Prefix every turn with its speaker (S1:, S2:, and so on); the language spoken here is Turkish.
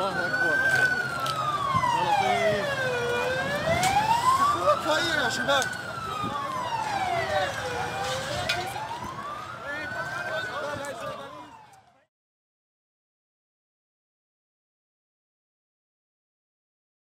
S1: Allahu Ekber. Salatin. Hayır ya şimdi.